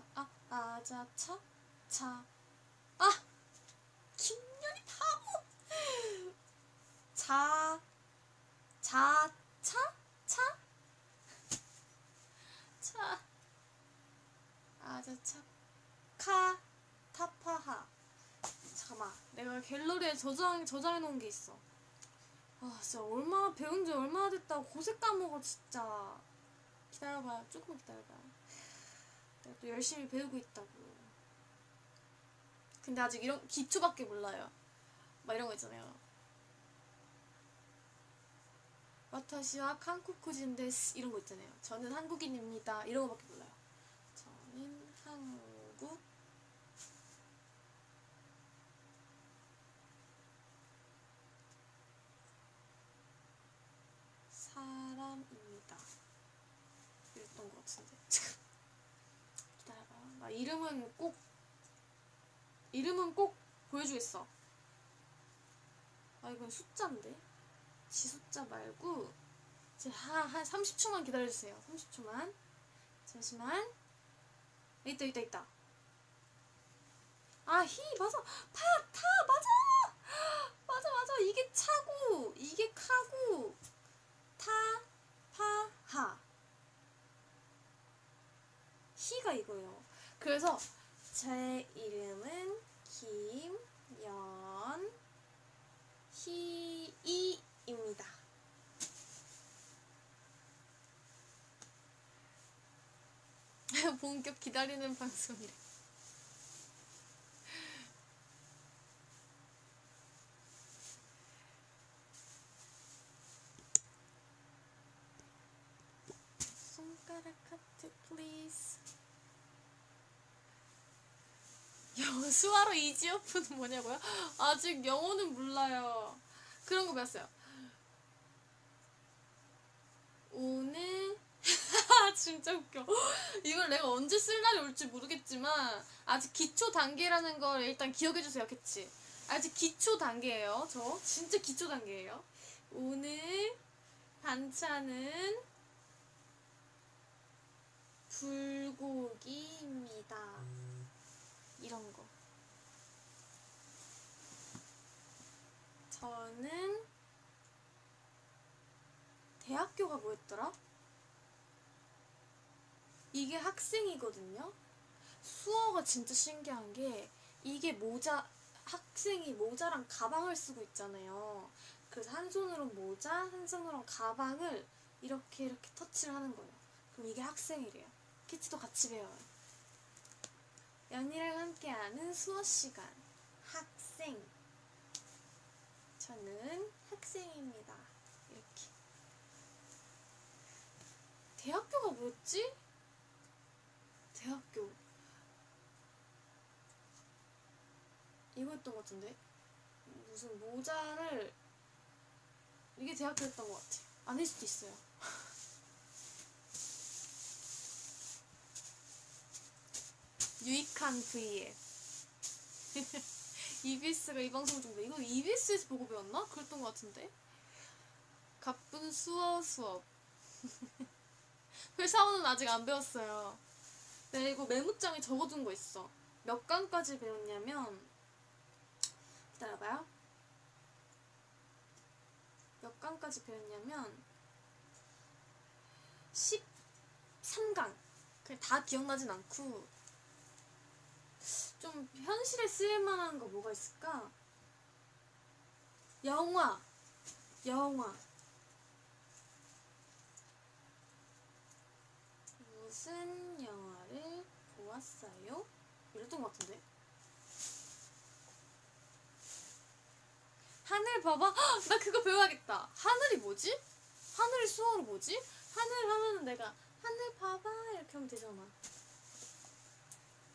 A: 아, 아자차, 차, 아, 김연이 바보. 자, 자, 차, 차, 차, 아자차, 카, 타파하. 잠깐만, 내가 갤러리에 저장 저장해 놓은 게 있어. 아, 진짜 얼마나 배운 지 얼마나 됐다고 고색 까먹어 진짜. 기다려봐요. 조금만 기다려봐 요. 내가 또 열심히 배우고 있다고. 근데 아직 이런 기초밖에 몰라요. 막 이런 거 있잖아요. 와타시와 한국쿠진 데스 이런 거 있잖아요. 저는 한국인입니다. 이런 거밖에 몰라요. 저는 한국 사람입니다. 이랬던 것 같은데. 이름은 꼭 이름은 꼭 보여주겠어. 아 이건 숫자인데. 지 숫자 말고 이제 한, 한 30초만 기다려주세요. 30초만. 잠시만. 있다 있다 있다. 아히 맞아. 파타 맞아. 맞아 맞아 이게 차고 이게 카고 타 파 하. 희가 이거예요. 그래서 제 이름은 김연희입니다. 본격 기다리는 방송이래. 손가락 하트 Please. 영어 수화로 이지어프는 뭐냐고요? 아직 영어는 몰라요. 그런 거 배웠어요. 오늘 진짜 웃겨. 이걸 내가 언제 쓸 날이 올지 모르겠지만 아직 기초 단계라는 걸 일단 기억해 주세요, 켓치. 아직 기초 단계예요. 저 진짜 기초 단계예요. 오늘 반찬은 불고기입니다. 이런 거. 저는 대학교가 뭐였더라? 이게 학생이거든요. 수어가 진짜 신기한 게 이게 모자 학생이 모자랑 가방을 쓰고 있잖아요. 그래서 한 손으로 모자, 한 손으로 가방을 이렇게 이렇게 터치를 하는 거예요. 그럼 이게 학생이래요. 키치도 같이 배워요. 연희랑 함께하는 수어 시간. 학생. 저는 학생입니다. 이렇게. 대학교가 뭐였지? 대학교. 이거였던 것 같은데? 무슨 모자를 이게 대학교였던 것 같아. 아닐 수도 있어요. 유익한 V앱. EBS가 이 방송 중인데 이거 EBS에서 보고 배웠나? 그랬던 것 같은데. 가쁜 수어 수업. 회사원은 아직 안 배웠어요. 네, 이거 메모장에 적어둔 거 있어. 몇 강까지 배웠냐면 기다려봐요. 몇 강까지 배웠냐면 13강. 그냥 다 기억나진 않고 좀 현실에 쓰일 만한 거 뭐가 있을까? 영화. 영화. 무슨 영화를 보았어요? 이랬던 것 같은데. 하늘 봐봐. 헉, 나 그거 배워야겠다. 하늘이 뭐지? 하늘이 수어로 뭐지? 하늘 하면은 내가 하늘 봐봐 이렇게 하면 되잖아.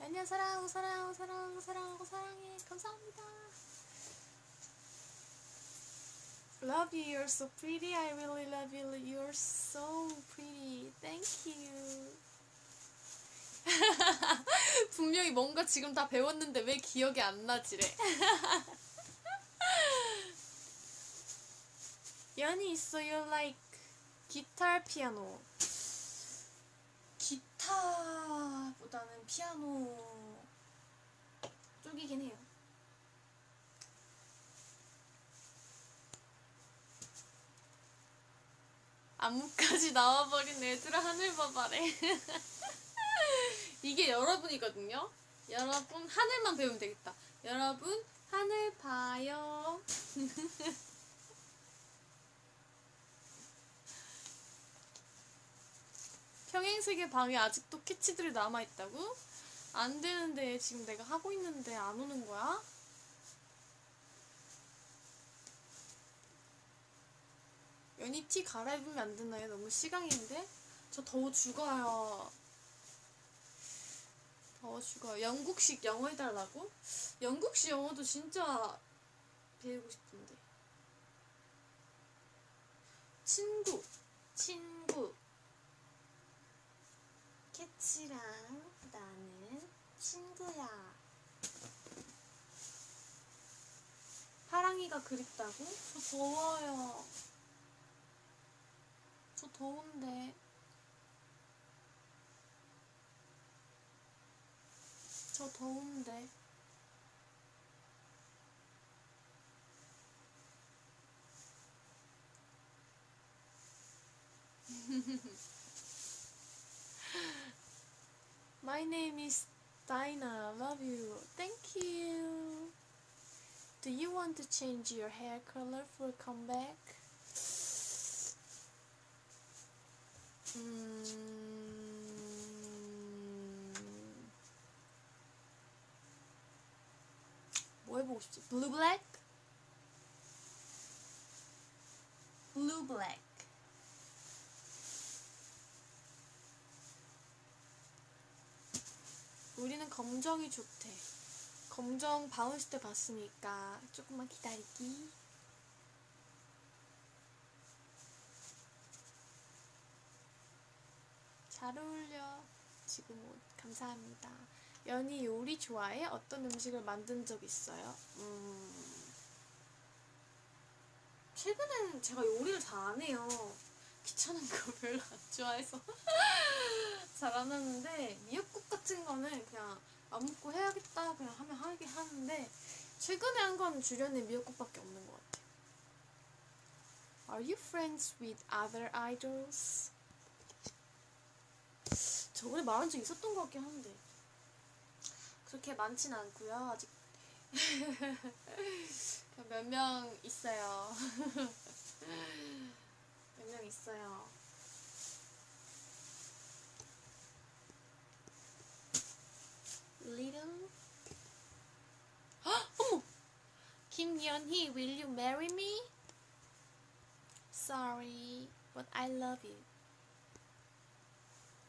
A: 안녕 사랑하고 사랑하고 사랑하고 사랑하고 사랑해. 감사합니다. Love you. You're so pretty. I really love you. You're so pretty. Thank you. 분명히 뭔가 지금 다 배웠는데 왜 기억이 안 나지래. 연이 있어요. Like 기타, 피아노. 기타보다는 피아노 쪽이긴 해요. 안무까지 나와버린 애들아 하늘 봐봐래. 이게 여러분이거든요. 여러분 하늘만 배우면 되겠다. 여러분 하늘 봐요. 평행세계 방에 아직도 캐치들이 남아있다고? 안 되는데 지금 내가 하고 있는데 안 오는 거야? 연희 티 갈아입으면 안 되나요? 너무 시강인데? 저 더워 죽어요. 더워 죽어요. 영국식 영어 해달라고? 영국식 영어도 진짜 배우고 싶은데. 친구, 친구. 캐치랑 나는 친구야. 파랑이가 그립다고? 저 더워요. 저 더운데. 저 더운데. My name is Dinah. Love you. Thank you. Do you want to change your hair color for a comeback? 음... 뭐 해보고 싶지? Blue black? Blue black. 우리는 검정이 좋대. 검정 바운스 때 봤으니까 조금만 기다리기. 잘 어울려. 지금 옷 감사합니다. 연희 요리 좋아해? 어떤 음식을 만든 적 있어요? 음. 최근에는 제가 요리를 잘 안 해요. 귀찮은 거 별로 안 좋아해서 잘 안 하는데 미역국 같은 거는 그냥 안 먹고 해야겠다 그냥 하면 하긴 하는데 최근에 한 건 주련의 미역국밖에 없는 것 같아요. Are you friends with other idols? 저번에 말한 적 있었던 것 같긴 한데 그렇게 많진 않고요 아직 몇 명 있어요 몇명 있어요 헉! 어머 김연희 will you marry me? sorry but I love you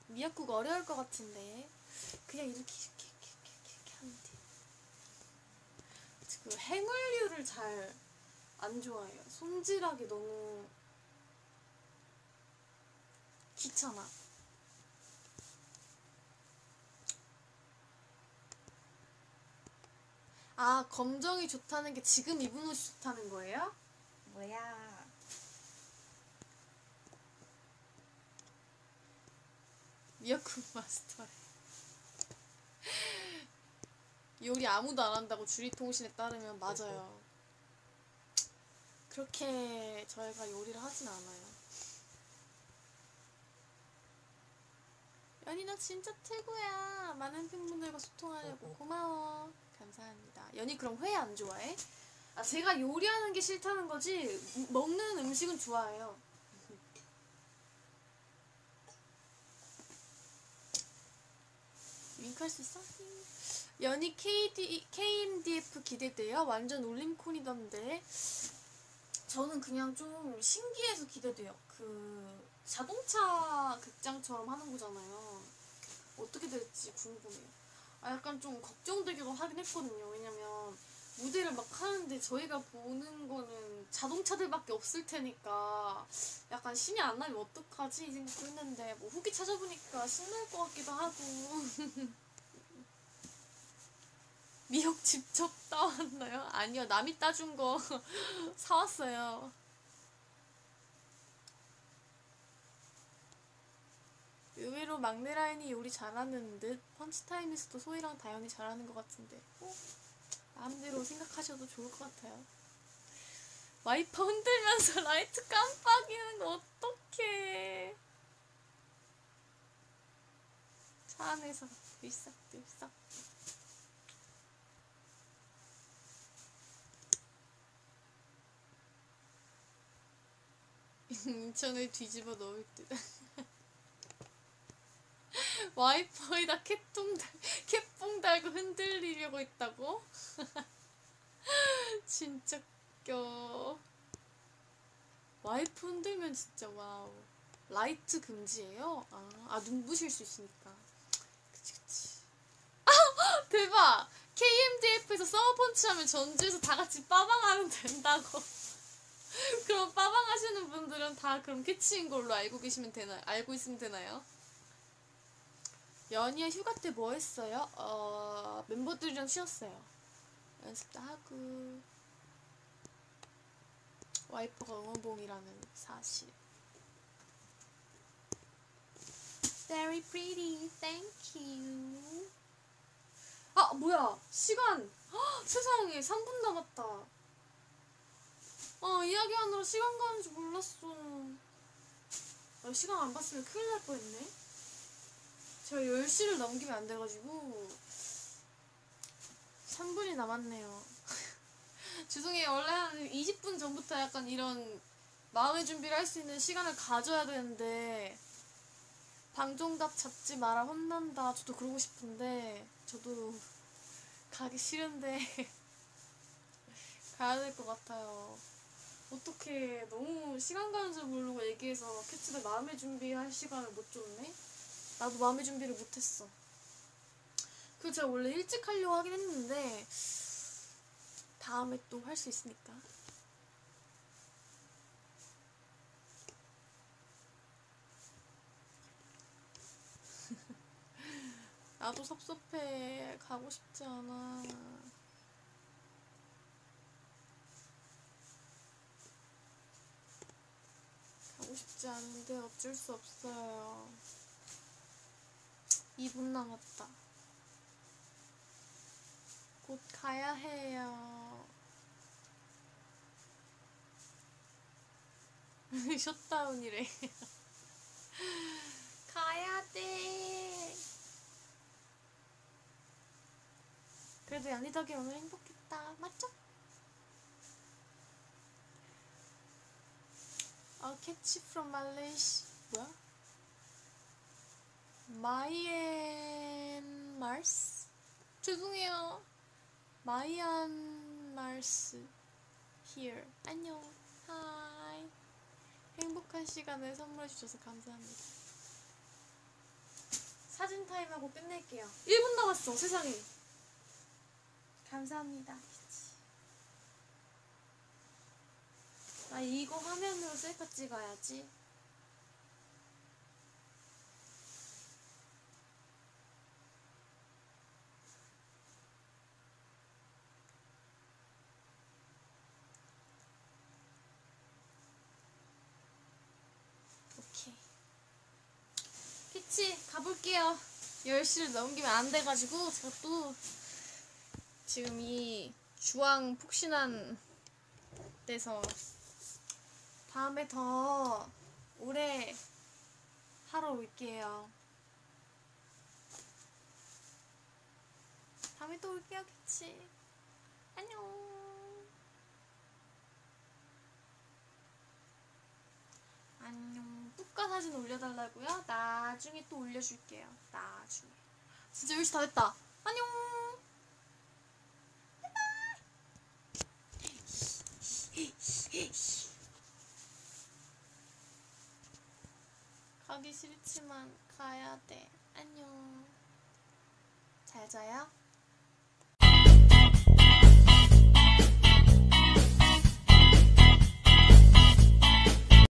A: 미역국 어려울 것 같은데 그냥 이렇게 이렇게 이렇게 이렇게, 이렇게 하면 돼. 그 행을류를 잘 안 좋아해요. 손질하기 너무 귀찮아. 아 검정이 좋다는 게 지금 입은 옷이 좋다는 거예요? 뭐야? 미역국 마스터래. 요리 아무도 안 한다고 주리통신에 따르면 맞아요. 그렇게 저희가 요리를 하진 않아요. 연희 너 진짜 최고야. 많은 팬분들과 소통하려고 고마워. 감사합니다. 연희 그럼 회 안 좋아해? 아 제가 요리하는 게 싫다는 거지 먹는 음식은 좋아해요. 윙크할 수 있어? 연희 KD, KMDF 기대돼요? 완전 울림콘이던데. 저는 그냥 좀 신기해서 기대돼요. 그 자동차 극장처럼 하는 거잖아요. 어떻게 될지 궁금해요. 아, 약간 좀 걱정되기도 하긴 했거든요. 왜냐면 무대를 막 하는데 저희가 보는 거는 자동차들밖에 없을 테니까 약간 신이 안 나면 어떡하지? 이 생각도 했는데 뭐 후기 찾아보니까 신날 것 같기도 하고 미역 직접 따왔나요? 아니요 남이 따준 거 사왔어요 의외로 막내 라인이 요리 잘하는 듯 펀치타임에서도 소희랑 다현이 잘하는 것 같은데. 어? 마음대로 생각하셔도 좋을 것 같아요. 와이퍼 흔들면서 라이트 깜빡이는 거 어떡해. 차 안에서 들썩들썩 인천을 뒤집어 놓을 듯 와이퍼에다 켓봉 달, 켓봉 달고 흔들리려고 했다고? 진짜 웃겨 와이퍼 흔들면 진짜 wow 라이트 금지예요? 아, 아 눈부실 수 있으니까 그치 그치 아 대박 KMDF에서 Summer Punch 하면 전주에서 다 같이 빠방하면 된다고 그럼 빠방 하시는 분들은 다 그럼 켓치인 걸로 알고 계시면 되나요? 알고 있으면 되나요? 연희야 휴가 때 뭐 했어요? 어, 멤버들이랑 쉬었어요. 연습도 하고 와이퍼가 응원봉이라는 사실. Very pretty, thank you. 아 뭐야 시간 헉, 세상에 3분 남았다. 어 이야기하느라 시간 가는 줄 몰랐어. 아, 시간 안 봤으면 큰일 날 뻔했네. 제가 10시를 넘기면 안 돼가지고 3분이 남았네요. 죄송해요. 원래 한 20분 전부터 약간 이런 마음의 준비를 할 수 있는 시간을 가져야 되는데 방종답 잡지 마라 혼난다. 저도 그러고 싶은데 저도 가기 싫은데 가야 될 것 같아요. 어떻게 너무 시간 가는 줄 모르고 얘기해서 캐치들 마음의 준비할 시간을 못 줬네? 나도 마음의 준비를 못했어. 그 제가 원래 일찍 하려고 하긴 했는데 다음에 또 할 수 있으니까. 나도 섭섭해. 가고 싶지 않아. 가고 싶지 않은데 어쩔 수 없어요. 2분 남았다. 곧 가야 해요. 셧다운이래. 가야 돼. 그래도 양리 덕에 오늘 행복했다. 맞죠? Ketchy from Malaysia. 뭐야? 마이앤마르스? 죄송해요. 마이안마르스. Here. 안녕. Hi. 행복한 시간을 선물해 주셔서 감사합니다. 사진 타임하고 끝낼게요. 1분 남았어, 세상에. 감사합니다. 나 이거 화면으로 셀카 찍어야지. 오케이. 피치 가볼게요. 10시를 넘기면 안 돼가지고 제가 또 지금 이 주황 푹신한 데서 다음에 더 오래 하러 올게요. 다음에 또 올게요, 그치? 안녕. 안녕. 뚜까 사진 올려달라고요? 나중에 또 올려줄게요. 나중에. 진짜 10시 다 됐다. 안녕. 가기 싫지만 가야 돼. 안녕. 잘 자요.